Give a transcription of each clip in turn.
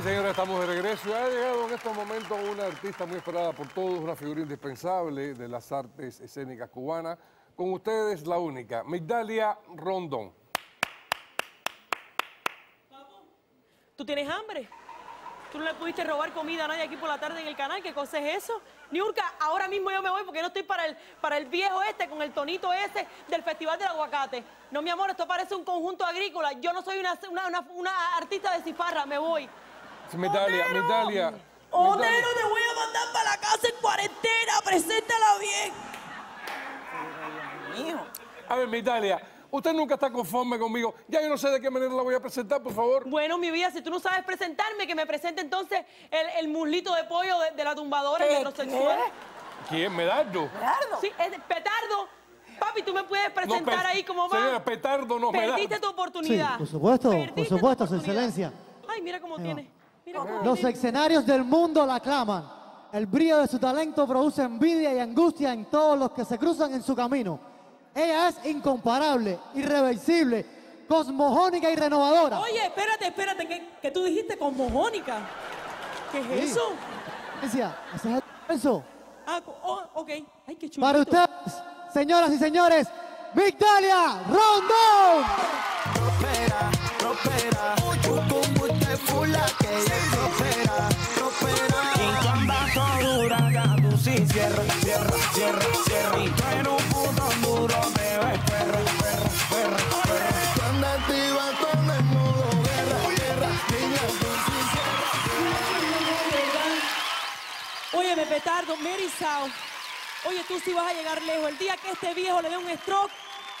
Señores, estamos de regreso. Ha llegado en estos momentos una artista muy esperada por todos, una figura indispensable de las artes escénicas cubanas. Con ustedes, la única, Migdalia Rondón. ¿Tú tienes hambre? ¿Tú no le pudiste robar comida a nadie aquí por la tarde en el canal? ¿Qué cosa es eso? Niurka, ahora mismo yo me voy porque no estoy para el, para el viejo este con el tonito ese del Festival del Aguacate. No, mi amor, esto parece un conjunto agrícola. Yo no soy una, una, una- una artista de cifarra, me voy. Migdalia, ¡Otero! Migdalia. Otero, te voy a mandar para la casa en cuarentena. Preséntala bien. A ver, Migdalia, usted nunca está conforme conmigo. Ya yo no sé de qué manera la voy a presentar, por favor. Bueno, mi vida, si tú no sabes presentarme, que me presente entonces el, el muslito de pollo de, de la tumbadora, metrosexual. ¿Quién? ¿Medardo? Gerardo. Sí, es petardo. Papi, tú me puedes presentar ahí como va. Señora, petardo no, Medardo. Perdiste tu Sí, oportunidad. por supuesto, Perdiste por supuesto, su excelencia. Ay, mira cómo Ahí tiene. Los escenarios del mundo la aclaman. El brillo de su talento produce envidia y angustia en todos los que se cruzan en su camino. Ella es incomparable, irreversible, cosmogónica y renovadora. Oye, espérate, espérate, que, que tú dijiste cosmogónica. ¿Qué es Sí. eso? Excelencia, ese es el eso. Ah, oh, ok. Ay, qué chulo. Para ustedes, señoras y señores, Victoria Rondón. prospera, prospera. Busco un te fula cierra, cierra, cierra, cierra. Y tú eres un puto duro, ves perra, perra, perra, perra. Cuando activa con el modo guerra, guerra, niña, tú sí Óyeme, petardo, Mary Sao. Oye, tú sí vas a llegar lejos. El día que este viejo le dé un stroke,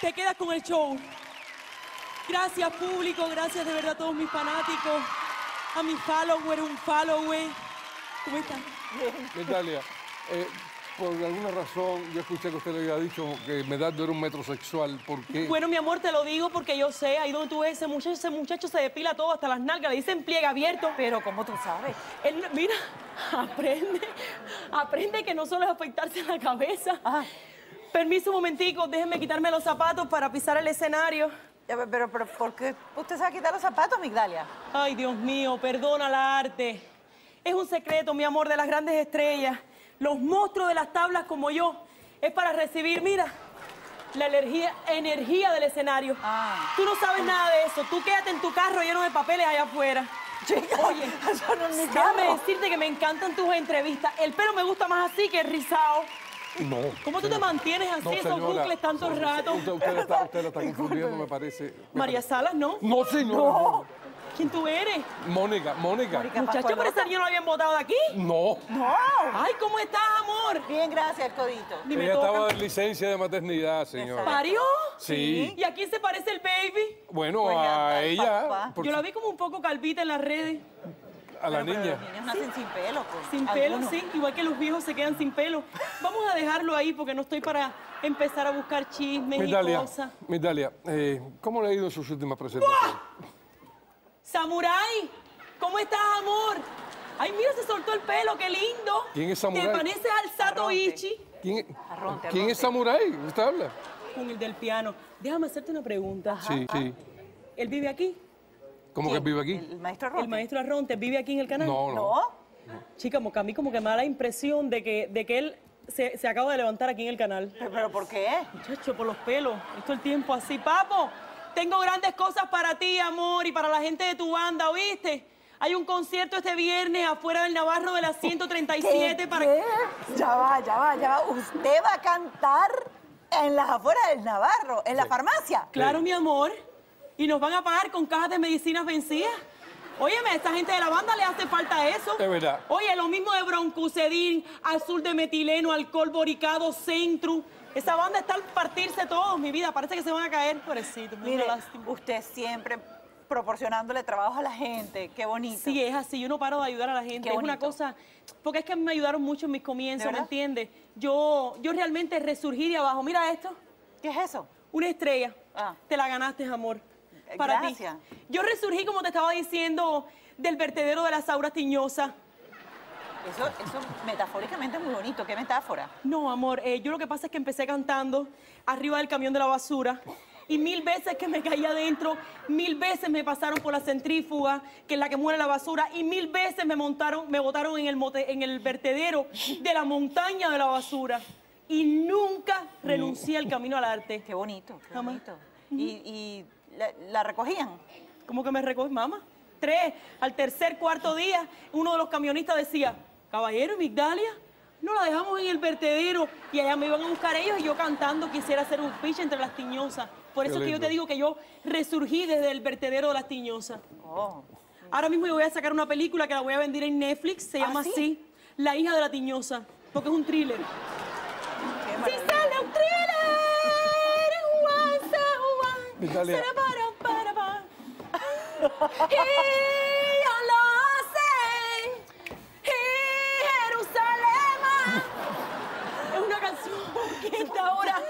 te quedas con el show. Gracias, público. Gracias de verdad a todos mis fanáticos. A mis followers, un follower. ¿Cómo están? Migdalia, eh, por alguna razón yo escuché que usted le había dicho que Medardo era un metrosexual. ¿Por qué? Bueno, mi amor, te lo digo porque yo sé, ahí donde tú ves ese muchacho, ese muchacho se depila todo hasta las nalgas, le dicen pliegue abierto. Pero ¿cómo tú sabes? Él, mira, aprende, aprende que no solo es afeitarse la cabeza. Ajá. Permiso un momentico, déjenme quitarme los zapatos para pisar el escenario. Ya, Pero, pero, pero, ¿por qué usted se va a quitar los zapatos, Migdalia? Ay, Dios mío, perdona la arte. Es un secreto, mi amor, de las grandes estrellas. Los monstruos de las tablas como yo. Es para recibir, mira, la energía, energía del escenario. Ah. Tú no sabes nada de eso. Tú quédate en tu carro lleno de papeles allá afuera. Chica, Oye, eso no es mi déjame carro. decirte que me encantan tus entrevistas. El pelo me gusta más así que rizado. No. ¿Cómo tú te mantienes así, No, esos bucles tantos ratos? Usted, usted la está, usted la está confundiendo, me parece. María Salas, ¿no? No, señora. ¿Quién tú eres? Mónica, Mónica. Muchacho, pero ese niño lo habían votado de aquí. No. ¡No! Ay, ¿cómo estás, amor? Bien, gracias, el codito. Ni me Ella estaba de licencia de maternidad, señora. ¿Parió? Sí. ¿Y a quién se parece el baby? Bueno, Pues a ella, Yo la vi como un poco calvita en las redes. a la Pero niña. Los niños nacen sin pelo, pues. Sin pelo, Algunos. sí. Igual que los viejos se quedan sin pelo. Vamos a dejarlo ahí porque no estoy para empezar a buscar chismes y Migdalia, cosas. Migdalia, eh, ¿cómo le ha ido en sus últimas presentaciones? Samurai, ¿cómo estás, amor? Ay, mira, se soltó el pelo, qué lindo. ¿Quién es Samurai? Te pareces al Sato Arronte. Ichi ¿Quién, Arronte, ¿quién arronte. es Samurai? ¿Usted habla? con el del piano. Déjame hacerte una pregunta. Sí, sí. ¿Él vive aquí? ¿Cómo que vive aquí? El maestro ¿El Arronte. maestro Arronte vive aquí en el canal? No, no. ¿No? Chica, como que a mí como que me da la impresión de que, de que él se, se acaba de levantar aquí en el canal. ¿Pero, pero por qué? Muchacho, por los pelos. Esto el tiempo así. Papo, tengo grandes cosas para ti, amor, y para la gente de tu banda, ¿oíste? Hay un concierto este viernes afuera del Navarro de las 137 para... ¿Qué? Ya va, ya va, ya va. ¿Usted va a cantar en las afueras del Navarro, en la farmacia? Claro, mi amor. Y nos van a pagar con cajas de medicinas vencidas. Óyeme, a esta gente de la banda le hace falta eso. Es verdad. Oye, lo mismo de broncucedín, azul de metileno, alcohol boricado, centru. Esa banda está al partirse todos, mi vida. Parece que se van a caer. Pobrecito, me Mire, usted siempre proporcionándole trabajo a la gente. Qué bonito. Sí, es así. Yo no paro de ayudar a la gente. Qué es una cosa... Porque es que me ayudaron mucho en mis comienzos, ¿De ¿me entiendes? Yo, yo realmente resurgí de abajo. Mira esto. ¿Qué es eso? Una estrella. Ah. Te la ganaste, amor. Eh, Para gracias. ti. Yo resurgí, como te estaba diciendo, del vertedero de las auras tiñosas. Eso, eso metafóricamente es muy bonito. ¿Qué metáfora? No, amor, eh, yo lo que pasa es que empecé cantando arriba del camión de la basura. Y mil veces que me caí adentro, mil veces me pasaron por la centrífuga, que es la que muere la basura, y mil veces me montaron, me botaron en el, mote- en el vertedero de la montaña de la basura. Y nunca renuncié al camino al arte. Qué bonito, qué bonito. Y, y la, la recogían. ¿Cómo que me recoges, mamá? Tres, al tercer, cuarto día, uno de los camionistas decía, caballero, Migdalia, no la dejamos en el vertedero. Y allá me iban a buscar ellos y yo cantando quisiera hacer un pitch entre las tiñosas. Por eso es que yo te digo que yo resurgí desde el vertedero de las tiñosas. Oh, Ahora mismo yo voy a sacar una película que la voy a vender en Netflix, se ¿Ah, llama sí? así, La hija de la tiñosa, porque es un thriller. Y Jerusalén. Es una canción que está ahora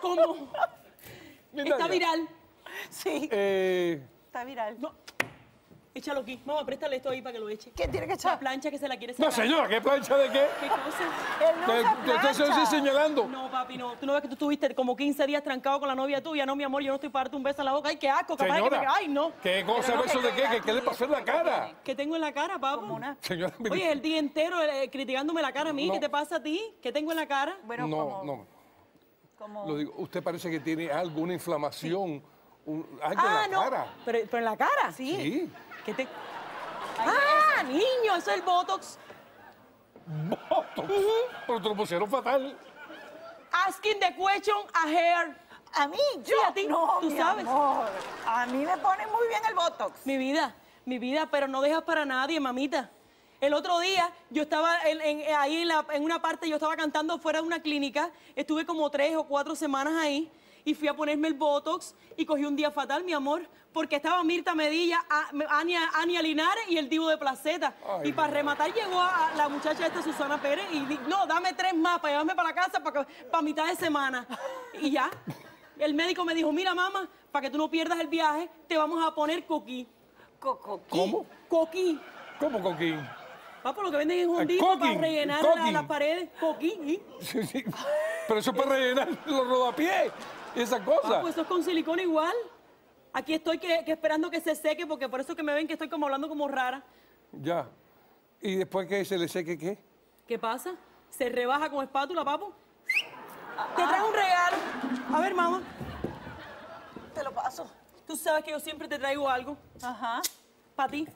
como está Italia. viral. Sí, Eh, está viral. No, échalo aquí. Mamá, préstale esto ahí para que lo eche. ¿Qué tiene que La echar? plancha que se la quiere no, sacar. señora, ¿qué plancha de qué? ¿Qué cosa? No así señalando. No, papi, no. Tú no ves que tú estuviste como 15 días trancado con la novia tuya. No, mi amor, yo no estoy para darte un beso en la boca. Ay, qué asco. Capaz de que me... Señora, Ay, no. ¿qué cosa no, beso que- de qué? ¿Qué, qué le pasó en la cara? ¿Qué tengo en la cara, una- Señora. Oye, el día entero eh, criticándome la cara a mí. No. ¿Qué te pasa a ti? ¿Qué tengo en la cara? Bueno, no, como, no. como- Lo digo, usted parece que tiene algo, una inflamación, un- algo ah, en la no. cara. Pero, pero en la cara. Sí. ¿Qué te... Ah, niño, eso es el Botox. Botox. Pero te lo pusieron fatal. Asking the question a hair. A mí, yo. Sí, a ti, No, tú mi sabes. amor. A mí me pone muy bien el Botox. Mi vida, mi vida, pero no dejas para nadie, mamita. El otro día yo estaba en- en- ahí en, la- en una parte, yo estaba cantando fuera de una clínica, estuve como tres o cuatro semanas ahí y fui a ponerme el Botox y cogí un día fatal, mi amor, porque estaba Mirta Medilla, Ania, Ania Linares y el Divo de Placeta. Ay, y para rematar llegó a, a la muchacha esta, Susana Pérez, y di, no, dame tres más para llevarme para la casa para, para mitad de semana. Y ya. El médico me dijo, mira mamá, para que tú no pierdas el viaje, te vamos a poner coquí. Coco. ¿Cómo? Coquí. ¿Cómo, Coquín? Papá, lo que venden es un El disco para rellenar el la- coquín. las paredes. Coquí. Sí, sí. Pero eso es para rellenar los rodapiés y esas Papo, cosas. eso es con silicona igual. Aquí estoy que, que esperando que se seque, porque por eso que me ven que estoy como hablando como rara. Ya. ¿Y después que se le seque qué? ¿Qué pasa? Se rebaja con espátula, papo. Te trajo un regalo. A ver, mamá. Te lo paso. Tú sabes que yo siempre te traigo algo Ajá. para ti.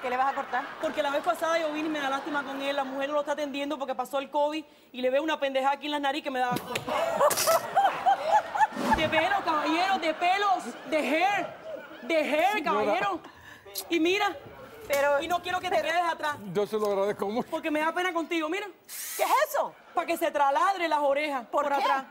¿Qué le vas a cortar? Porque la vez pasada yo vine y me da lástima con él. La mujer no lo está atendiendo porque pasó el COVID y le veo una pendejada aquí en la nariz que me da. De pelo, caballero, de pelos, de hair, de hair, caballero. Y mira, Pero, y no quiero que te quedes atrás Yo se lo agradezco mucho. porque me da pena contigo. Mira, ¿qué es eso? para que se traladre las orejas ¿Por por, qué? atrás.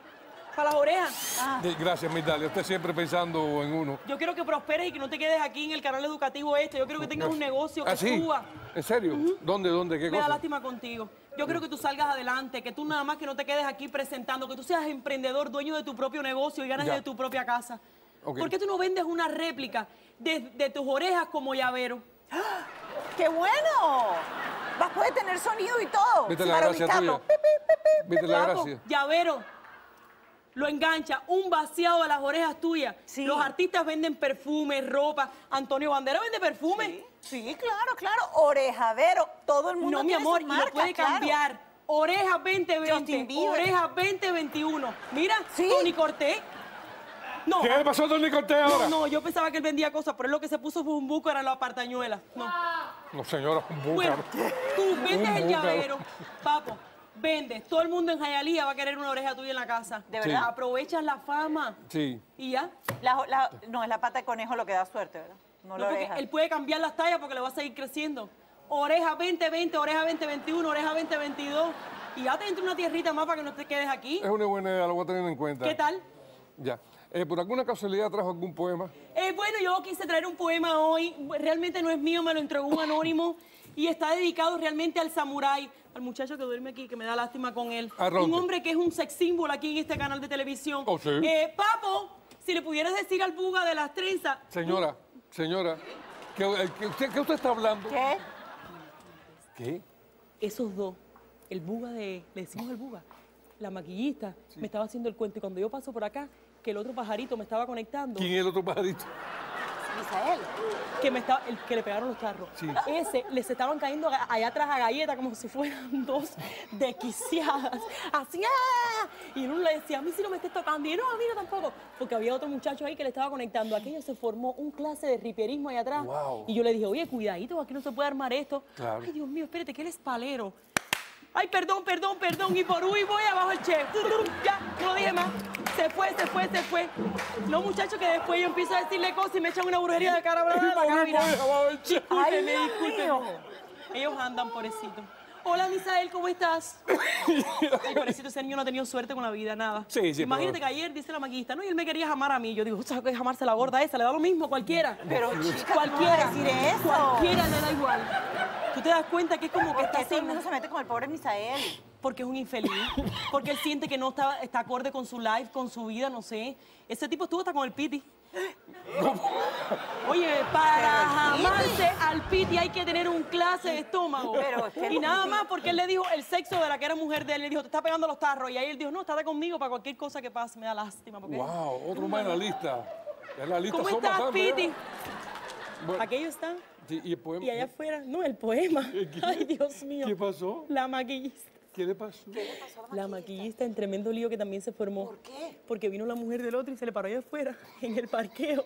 Para las orejas. De- Gracias, Mitalia. Usted siempre pensando en uno. Yo quiero que prosperes y que no te quedes aquí en el canal educativo este. Yo quiero que tengas un negocio que ¿Ah, sí? suba. ¿En serio? ¿Dónde, dónde? ¿Qué Me da cosa? lástima contigo. Yo quiero que tú salgas adelante, que tú nada más que no te quedes aquí presentando, que tú seas emprendedor, dueño de tu propio negocio y ganas Ya. de tu propia casa. ¿Por qué tú no vendes una réplica de, de tus orejas como llavero? ¡Qué bueno! Vas a poder tener sonido y todo. Viste la para gracia ubicarlo. tuya. Pi, pi, pi, pi. ¿Viste la gracia? llavero. Lo engancha, un vaciado de las orejas tuyas. Sí. Los artistas venden perfume, ropa. Antonio Bandera vende perfume. Sí, claro, claro. Orejadero. Todo el mundo No, mi amor, su y marca, lo puede claro. cambiar. Orejas Justin 2020, Bieber. Orejas 2021. Mira, Sí. Tony Cortés. No, ¿Qué le pasó a Tony Cortés ahora? no, yo pensaba que él vendía cosas, pero él lo que se puso fue un buco, era la partañuela. No. No, señora, un Bueno, búcaro. tú vendes Un el búcaro. llavero, papo, vendes. Todo el mundo en Jayalía va a querer una oreja tuya en la casa. De Sí. verdad. Aprovechas la fama. Sí. Y ya. La- la- no, es la pata de conejo lo que da suerte, ¿verdad? No, No, la porque él puede cambiar las tallas porque le va a seguir creciendo. Oreja 2020, oreja 2021, oreja 2022. Y ya te entra una tierrita más para que no te quedes aquí. Es una buena idea, lo voy a tener en cuenta. ¿Qué tal? Ya. Eh, ¿Por alguna casualidad trajo algún poema? Eh, bueno, yo quise traer un poema hoy. Realmente no es mío, me lo entregó un anónimo. Y está dedicado realmente al samurái, al muchacho que duerme aquí, que me da lástima con él. Un hombre que es un sex símbolo aquí en este canal de televisión. Oh, sí. Eh, Papo, si le pudieras decir al buga de las trenzas. Señora, señora, ¿qué, qué usted, qué usted está hablando? ¿Qué? ¿Qué? Esos dos, el buga de. Le decimos el buga. La maquillista me estaba haciendo el cuento y cuando yo paso por acá, que el otro pajarito me estaba conectando. ¿Quién es el otro pajarito? Misael. que me estaba, el que le pegaron los tarros. Sí. Ese les estaban cayendo allá atrás a galletas como si fueran dos desquiciadas. Así, ¡ah! Y uno le decía, a mí si no me estés tocando. Y no, a mí no tampoco. Porque había otro muchacho ahí que le estaba conectando. Aquello se formó un clase de riperismo allá atrás. Wow. Y yo le dije, oye, cuidadito, aquí no se puede armar esto. Claro. Ay, Dios mío, espérate, que él es palero. Ay, perdón, perdón, perdón. Y por uy voy abajo el chef. Ya, no lo dije más. Se fue, se fue, se fue. Los muchachos que después yo empiezo a decirle cosas y me echan una brujería de cara, bla, bla, la cara virada. Discúlpeme, discúlpeme. Ellos andan, pobrecito. Hola, Misael, ¿cómo estás? Ay, pobrecito, ese niño no ha tenido suerte con la vida, nada. Sí, sí, Imagínate pero- que ayer dice la maquillista, no, y él me quería jamar a mí. Yo digo, ¿sabes qué jamarse la gorda esa? Le da lo mismo, cualquiera. Pero, chica, cualquiera. ¿cómo vas a decir eso? Cualquiera le da igual. Tú te das cuenta que es como que ¿Por está todo el así, mundo se mete con el pobre Misael? Porque es un infeliz, porque él siente que no está, está acorde con su life, con su vida, no sé. Ese tipo estuvo hasta con el piti. Oye, para jamarse al piti hay que tener un clase de estómago. Pero es que y nada más porque él le dijo el sexo de la que era mujer de él, le dijo, te está pegando los tarros. Y ahí él dijo, no, estate conmigo para cualquier cosa que pase, me da lástima. Porque... Wow, otro más en la lista. En la lista ¿Cómo estás, ¿eh? Piti? Bueno, Aquello está. sí, y el poema. Y allá afuera, no, el poema. ¿Qué? Ay, Dios mío. ¿Qué pasó? La maquillista. ¿Qué le pasó? La maquillista en tremendo lío que también se formó. ¿Por qué? Porque vino la mujer del otro y se le paró allá afuera, en el parqueo.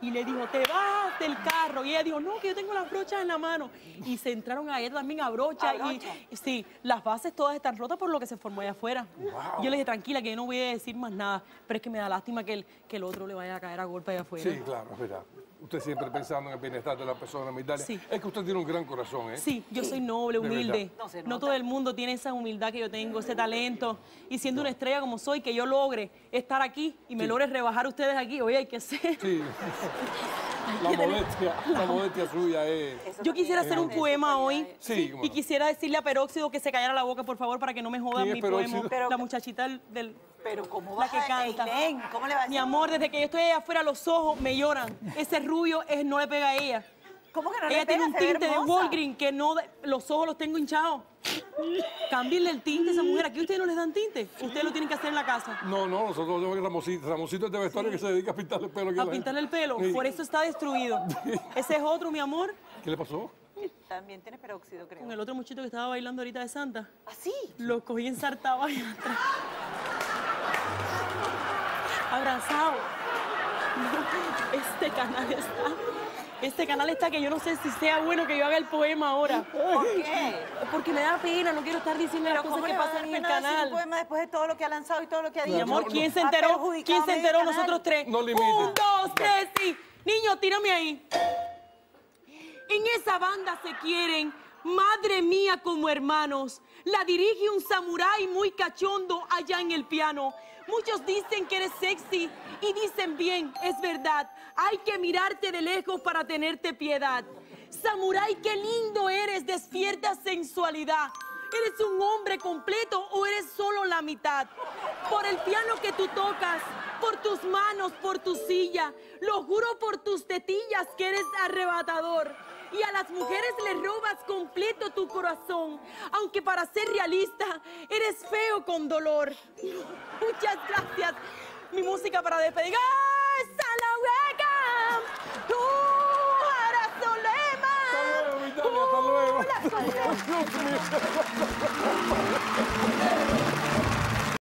Y le dijo, te vas del carro. Y ella dijo, no, que yo tengo las brochas en la mano. Y se entraron a ella también a brocha. ¿A y, sí, las bases todas están rotas por lo que se formó allá afuera. Yo le dije, tranquila, que yo no voy a decir más nada. Pero es que me da lástima que el, que el otro le vaya a caer a golpe allá afuera. Sí, claro, es verdad. Usted siempre pensando en el bienestar de la persona, Migdalia. Sí. Es que usted tiene un gran corazón, ¿eh? Sí, yo soy noble, De humilde. No se No, nota. todo el mundo tiene esa humildad que yo tengo, ese talento. Y siendo una estrella como soy, que yo logre estar aquí y me logre rebajar ustedes aquí, oye, hay que ser. Sí. La modestia, la modestia suya es... Eso Yo quisiera hacer un poema hoy. Sí, y quisiera decirle a Peróxido que se callara la boca, por favor, para que no me jodan ¿Quién es mi poema. Pero- la muchachita del... Pero ¿cómo la que canta. ¿Cómo le va a Mi amor, desde que yo estoy allá afuera, los ojos me lloran. Ese rubio es, no le pega a ella. ¿Cómo que no le ella tiene un tinte de. Walgreen que no, los ojos los tengo hinchados. Cámbienle el tinte a esa mujer. Aquí ustedes no les dan tinte. Ustedes lo tienen que hacer en la casa. No, no, nosotros que Ramosito. Ramosito es de vestuario que se dedica a pintarle el pelo. aquí A pintarle el pelo. Sí. Por eso está destruido. Ese es otro, mi amor, ¿Qué le pasó? También tiene peróxido, creo. con el otro muchito que estaba bailando ahorita de Santa. ¿Así? Lo cogí ensartado allá atrás. Abrazado. Este canal está. Este canal está que yo no sé si sea bueno que yo haga el poema ahora. ¿Por qué? Porque me da pena, no quiero estar diciendo las cosas ¿cómo que pasan en el decir un canal. poema después de todo lo que ha lanzado y todo lo que ha dicho? Mi amor, ¿quién se enteró? ¿Quién se enteró? canal. Nosotros tres. No. Un, dos, tres y. Niño, tírame ahí. En esa banda se quieren, madre mía, como hermanos. La dirige un samurái muy cachondo allá en el piano. Muchos dicen que eres sexy y dicen bien, es verdad. Hay que mirarte de lejos para tenerte piedad. Samurái, qué lindo eres, despierta sensualidad. ¿Eres un hombre completo o eres solo la mitad? Por el piano que tú tocas, por tus manos, por tu silla, lo juro por tus tetillas que eres arrebatador. Y a las mujeres les robas completo tu corazón, aunque para ser realista eres feo con dolor. Muchas gracias. Mi música para despedir. ¡Tú harás Hasta luego, Migdalia, hasta luego.